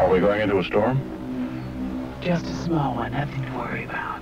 Are we going into a storm? Just a small one, nothing to worry about.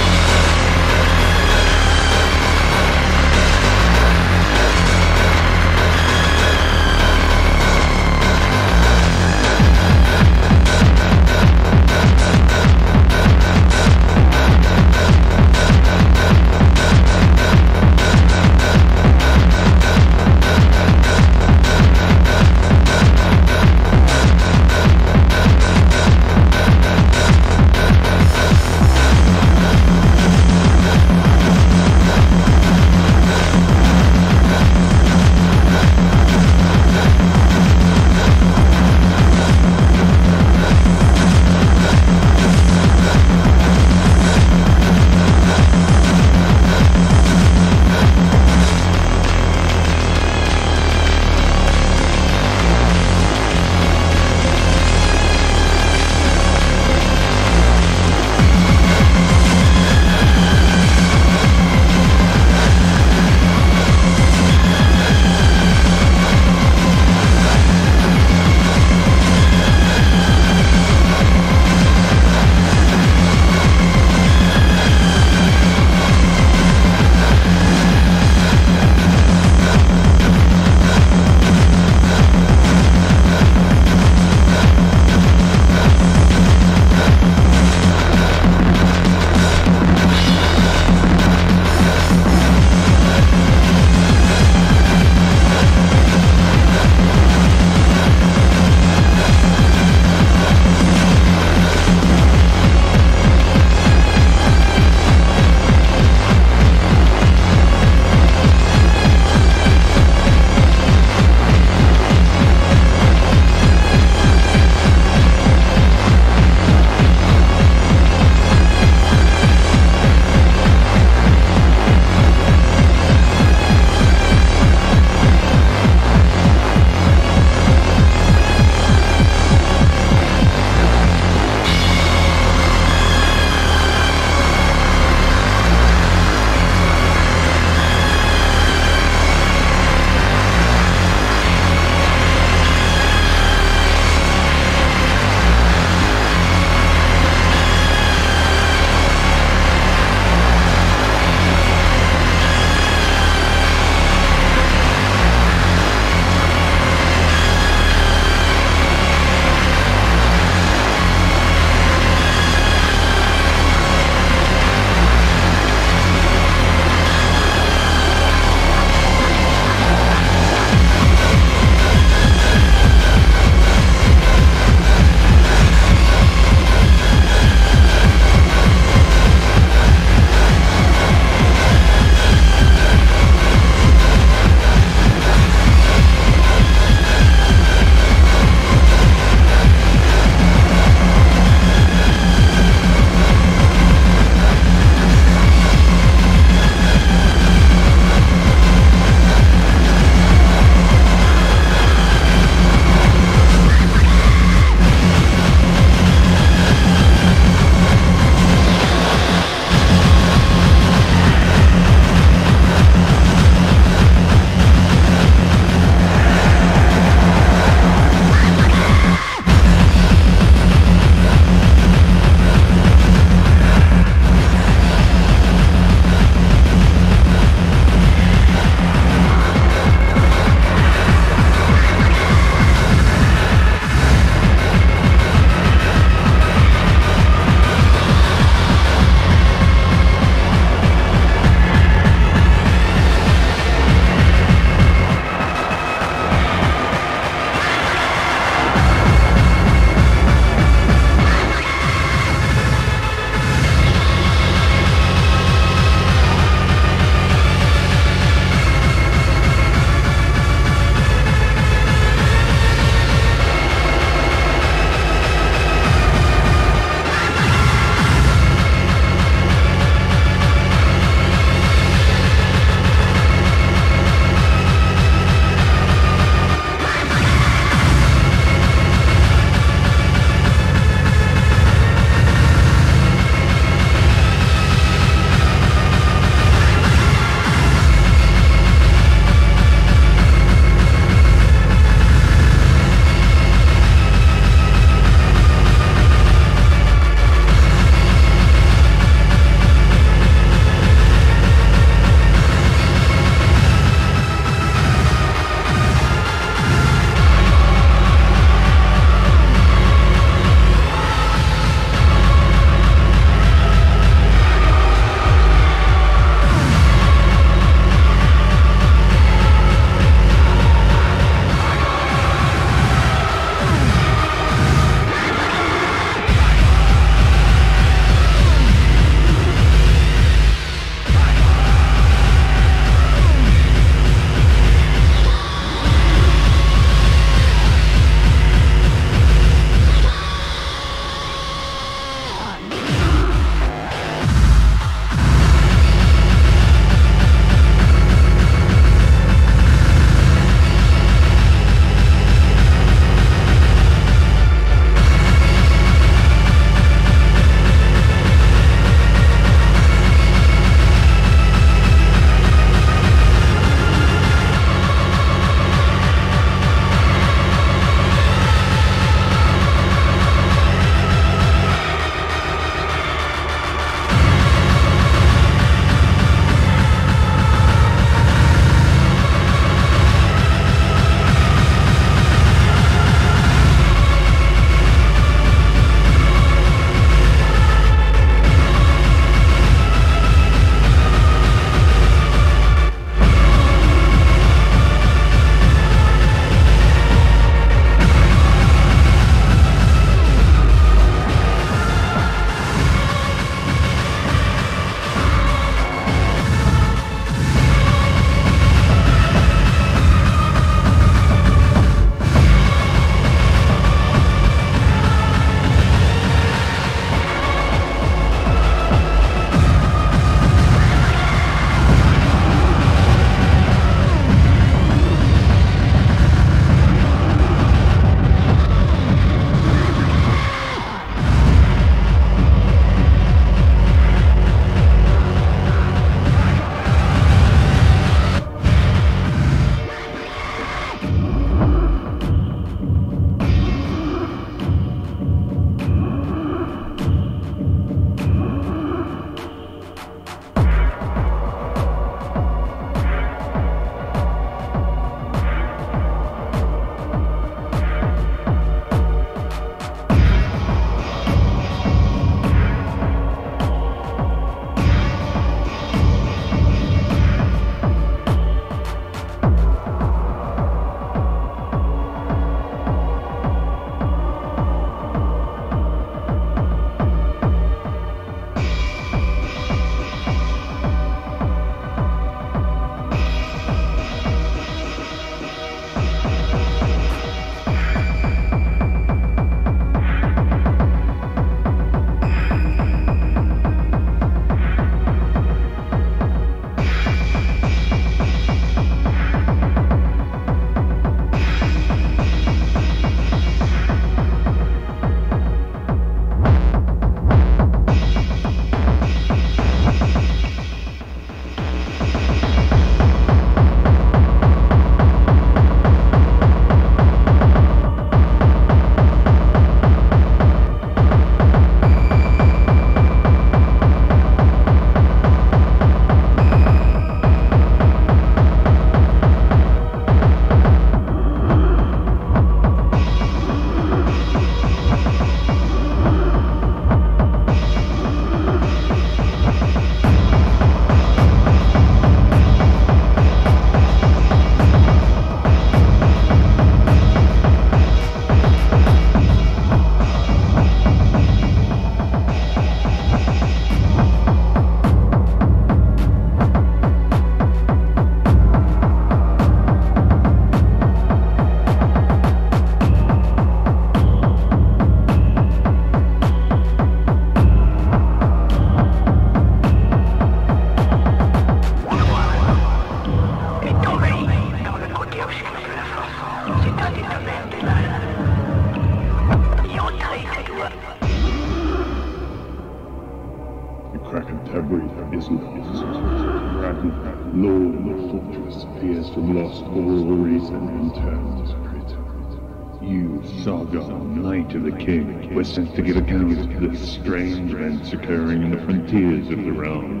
Sent to give account of the strange events occurring in the frontiers of the realm.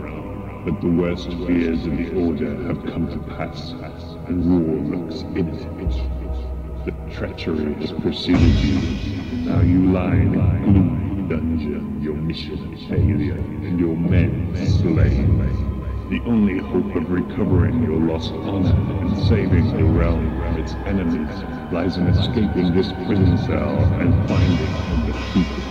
But the worst fears of the Order have come to pass, and war looks imminent. The treachery has preceded you. Now you lie in a gloomy dungeon, your mission a failure, and your men slain. The only hope of recovering your lost honor and saving the realm from its enemies lies in escaping this prison cell and finding people.